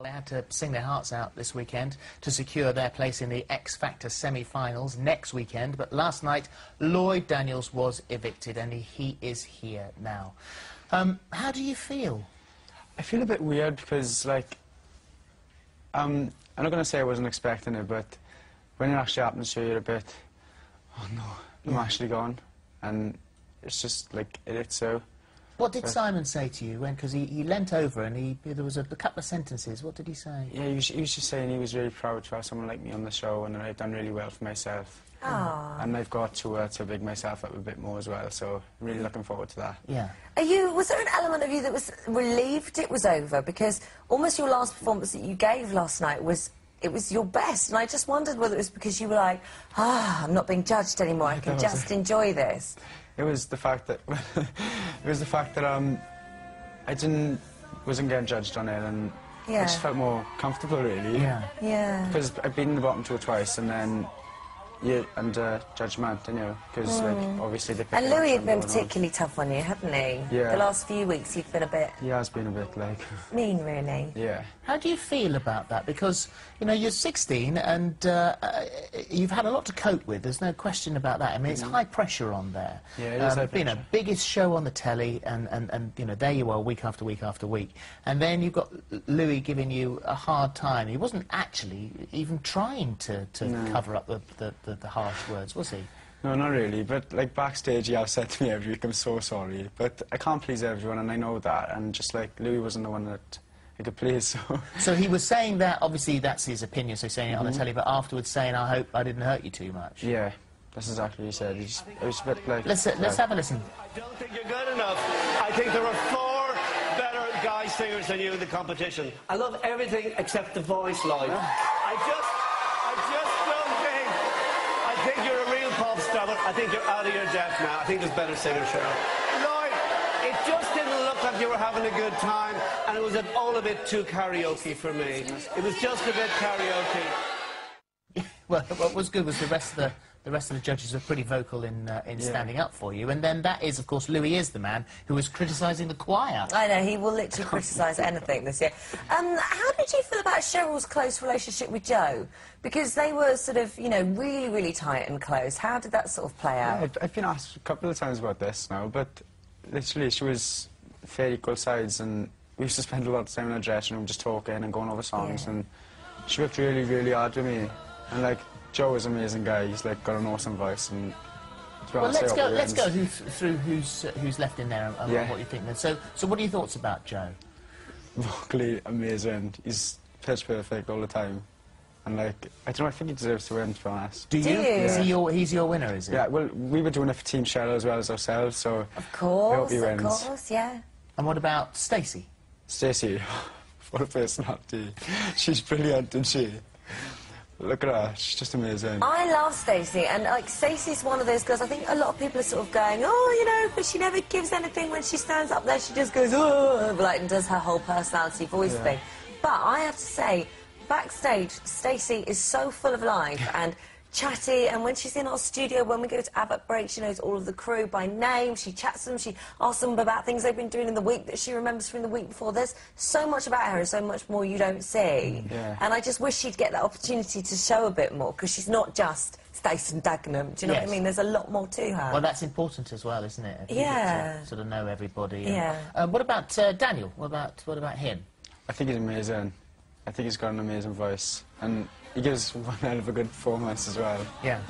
They had to sing their hearts out this weekend to secure their place in the X Factor semi-finals next weekend. But last night, Lloyd Daniels was evicted, and he, is here now. Um, how do you feel? I feel a bit weird because, like, um, I'm not going to say I wasn't expecting it, but when it actually happens to you, you're a bit, oh no, I'm Yeah. actually gone. And it's just, like, it, it's so. What did Simon say to you when? Because he, he leant over and he there was a, a couple of sentences. What did he say? Yeah, he was, he was just saying he was really proud to have someone like me on the show and that I've done really well for myself. Ah. And I've got to, uh, to big myself up a bit more as well, so I'm really looking forward to that. Yeah. Are you? Was there an element of you that was relieved it was over? Because almost your last performance that you gave last night was it was your best, and I just wondered whether it was because you were like, ah, I'm not being judged anymore. I can just enjoy this. It was the fact that it was the fact that um, I didn't wasn't getting judged on it, and Yeah. I just felt more comfortable really. Yeah. Yeah. Because I've been in the bottom two twice, and then yeah, under judgment, you know, because like obviously they. pick And Louis had been going on. particularly tough on you, hadn't he? Yeah. The last few weeks you've been a bit He has been a bit like, mean, really. yeah. How do you feel about that? Because, you know, you're 16 and uh, uh, you've had a lot to cope with. There's no question about that. I mean, it's high pressure on there. Yeah, it is high You know, pressure. biggest show on the telly and, and, and, you know, there you are week after week after week. And then you've got Louis giving you a hard time. He wasn't actually even trying to, to No. cover up the, the, the, the harsh words, was he? No, not really. But like backstage, he has said to me every week, "I'm so sorry," but I can't please everyone, and I know that. And just like Louis wasn't the one that I could please, so So he was saying that, obviously that's his opinion, so he's saying it on Mm-hmm. the telly, but afterwards saying, I hope I didn't hurt you too much. yeah, that's exactly what he said. He just, it was a bit like. Let's, uh, let's like- have a listen. I don't think you're good enough. I think there are four better guy singers than you in the competition. I love everything except the voice line. I just, I just don't think. I think but I think you're out of your depth now. I think there's better singers, Cheryl. Lloyd, it just didn't look like you were having a good time, and it was all a bit too karaoke for me. It was just a bit karaoke. Well, what was good was the rest of the the rest of the judges were pretty vocal in uh, in Yeah. standing up for you, and then that is, of course, Louis is the man who was criticising the choir. I know, he will literally criticise anything this year. Um, how did you feel about Cheryl's close relationship with Joe? Because they were sort of, you know, really, really tight and close. How did that sort of play Yeah, out? I've, I've been asked a couple of times about this now, but literally she was fair equal sides, and we used to spend a lot of time in the dressing room just talking and going over songs, Yeah. and she worked really, really hard with me. And like Joe is an amazing guy. He's like got an awesome voice, and Well, let's go. Let's go wins. who, through who's uh, who's left in there and, and Yeah. what you think. Then. So, so what are your thoughts about Joe? vocally amazing. He's pitch perfect all the time, and like I don't know, I think he deserves to win. To be honest. Do Do you? you? Is he your? He's your winner, is he? Yeah, well, we were doing it for Team Cheryl as well as ourselves, so Of course, he of wins. course, yeah. And what about Stacey? Stacey, what a personality. She's brilliant, isn't she? Look at her, she's just amazing. I love Stacey, and like Stacey's one of those girls. I think a lot of people are sort of going, oh, you know, but she never gives anything when she stands up there. She just goes, oh, like and does her whole personality voice Yeah. thing. But I have to say, backstage, Stacey is so full of life and chatty. And when she's in our studio, when we go to Abbott Break, she knows all of the crew by name. She chats to them. She asks them about things they've been doing in the week that she remembers from the week before. There's so much about her and so much more you don't see. Yeah. And I just wish she'd get that opportunity to show a bit more because she's not just Stacey Dagenham. Do you know what I mean? There's a lot more to her. Well, that's important as well, isn't it? If you to Yeah. sort of know everybody. and- Yeah. Uh, what about uh, Daniel? What about what about him? I think he's amazing. I think he's got an amazing voice, and he gives one hell of a good performance as well. Yeah.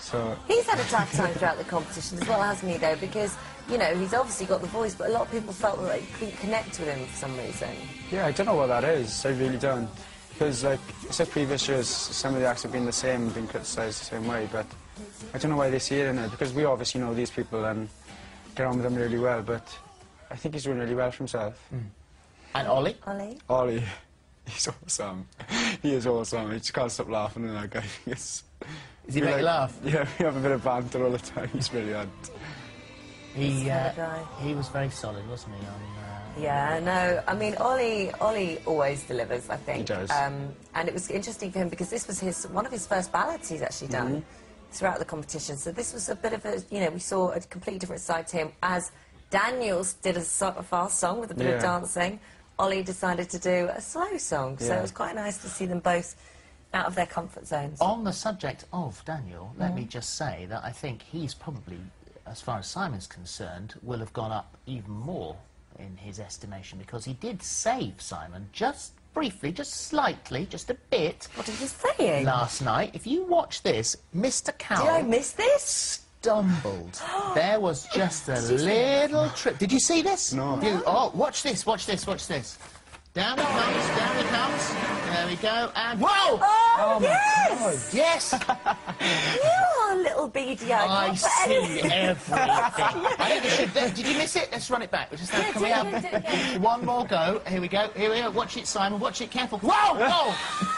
So, He's had a tough time throughout the competition as well, hasn't he, though? Because, you know, he's obviously got the voice, but a lot of people felt that they couldn't connect with him for some reason. yeah, I don't know what that is. I really don't. Because, like, said previous years, some of the acts have been the same, been criticised the same way, but I don't know why they see it in it, because we obviously know these people and get on with them really well, but I think he's doing really well for himself. Mm. And Ollie? Ollie? Ollie, he's awesome. He is awesome. I just can't stop laughing at that guy. It's, Does he we make you laugh? Yeah, we have a bit of banter all the time. He's brilliant. He uh, he was very solid, wasn't he? On, uh, Yeah, no, I mean, Ollie, Ollie always delivers, I think. He does. Um, and it was interesting for him because this was his one of his first ballads he's actually done Mm-hmm. throughout the competition. So this was a bit of a, you know, we saw a completely different side to him as Daniels did a, so- a fast song with a bit of dancing. Ollie decided to do a slow song. So Yeah. it was quite nice to see them both out of their comfort zones. On the subject of Daniel, let Mm. me just say that I think he's probably, as far as Simon's concerned, will have gone up even more in his estimation because he did save Simon just briefly, just slightly, just a bit What are you saying? last night. If you watch this, Mr. Did I miss this? Stumbled. there was just a little trip. Did you see this? No. You- oh, watch this, watch this, watch this. Down it comes, down it comes. There we go, and whoa! Oh, oh yes! Yes! You are a little beady eye. I see anything. everything. I think we should. Did you miss it? Let's run it back. We'll just have, Yeah, can do we it have do it one more go? Here we go. Here we go. Watch it, Simon. Watch it. Careful. Whoa! Whoa!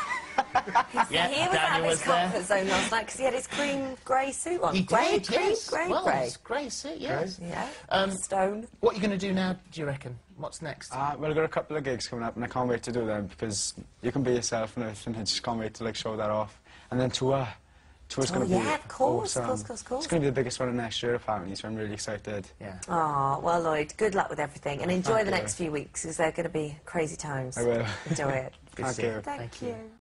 yeah, he was out Daniel of his was there. comfort zone last night because he had his cream grey suit on. He grey, did. cream, yes. grey, well, grey. grey suit. Yes. Yeah. Um, Stone. What are you going to do now? Do you reckon? What's next? Uh, well, I've got a couple of gigs coming up, and I can't wait to do them because you can be yourself and everything. I just can't wait to like show that off. And then tour. Tour's Oh, going to be yeah, of course, of awesome. course, of course, of course. It's going to be the biggest one of next year, apparently. So I'm really excited. yeah. Oh, well, Lloyd, good luck with everything and enjoy Thank the you. next few weeks because they're going to be crazy times. I will. Enjoy it. Good Thank see you. you. Thank, Thank you. you.